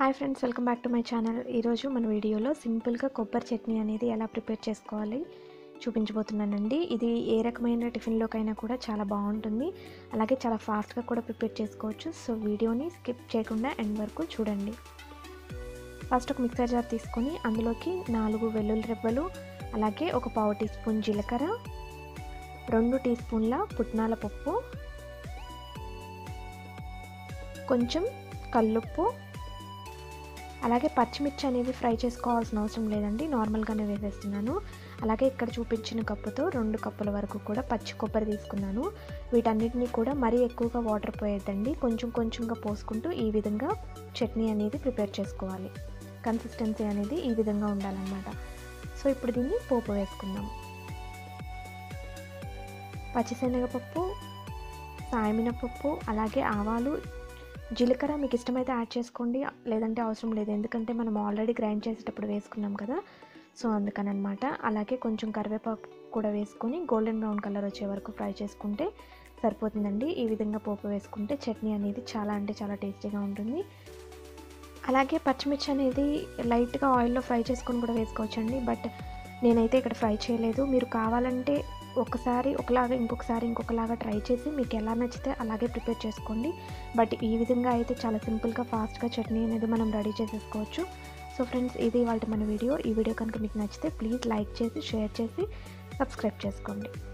Hi friends welcome back to my channel. ఈరోజు మన వీడియోలో సింపుల్గా కొబ్బరి చట్నీ అనేది ఎలా ప్రిపేర్ చేసుకోవాలి చూపించబోతున్నానండి. ఇది ఏ రకమైన టిఫిన్లోకైనా కూడా చాలా బాగుంటుంది. అలాగే చాలా ఫాస్ట్గా కూడా ప్రిపేర్ చేసుకోవచ్చు. సో వీడియోని స్కిప్ చేయకుండా ఎండ్ వరకు చూడండి. ఫస్ట్ ఒక మిక్సర్ జార్ తీసుకొని అందులోకి నాలుగు వెల్లుల్లి రెబ్బలు అలాగే ఒక పావు టీ స్పూన్ జీలకర్ర రెండు టీ స్పూన్ల పుట్నాల పప్పు కొంచెం కల్లుప్పు అలాగే పచ్చిమిర్చి అనేవి ఫ్రై చేసుకోవాల్సిన అవసరం లేదండి. నార్మల్గానే వేసేస్తున్నాను. అలాగే ఇక్కడ చూపించిన కప్పుతో రెండు కప్పుల వరకు కూడా పచ్చి కొబ్బరి తీసుకున్నాను. వీటన్నిటిని కూడా మరీ ఎక్కువగా వాటర్ పోయేద్దండి. కొంచెం కొంచెంగా పోసుకుంటూ ఈ విధంగా చట్నీ అనేది ప్రిపేర్ చేసుకోవాలి. కన్సిస్టెన్సీ అనేది ఈ విధంగా ఉండాలన్నమాట. సో ఇప్పుడు దీన్ని పోపు వేసుకుందాం. పచ్చిశనగపప్పు సాయమినపప్పు అలాగే ఆవాలు జీలకర్ర మీకు ఇష్టమైతే యాడ్ చేసుకోండి లేదంటే అవసరం లేదు. ఎందుకంటే మనం ఆల్రెడీ గ్రైండ్ చేసేటప్పుడు వేసుకున్నాం కదా సో అందుకని అనమాట అలాగే కొంచెం కరివేపాకు కూడా వేసుకొని గోల్డెన్ బ్రౌన్ కలర్ వచ్చే వరకు ఫ్రై చేసుకుంటే సరిపోతుందండి. ఈ విధంగా పోపు వేసుకుంటే చట్నీ అనేది చాలా అంటే చాలా టేస్టీగా ఉంటుంది. అలాగే పచ్చిమిర్చి అనేది లైట్గా ఆయిల్లో ఫ్రై చేసుకొని కూడా వేసుకోవచ్చండి. బట్ నేనైతే ఇక్కడ ఫ్రై చేయలేదు. మీరు కావాలంటే ఒకసారి ఒకలాగా ఇంకొకసారి ఇంకొకలాగా ట్రై చేసి మీకు ఎలా నచ్చితే అలాగే ప్రిపేర్ చేసుకోండి. బట్ ఈ విధంగా అయితే చాలా సింపుల్గా ఫాస్ట్గా చట్నీ అనేది మనం రెడీ చేసేసుకోవచ్చు. సో ఫ్రెండ్స్ ఇది వాళ్ళ మన వీడియో. ఈ వీడియో కనుక మీకు నచ్చితే ప్లీజ్ లైక్ చేసి షేర్ చేసి సబ్స్క్రైబ్ చేసుకోండి.